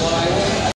what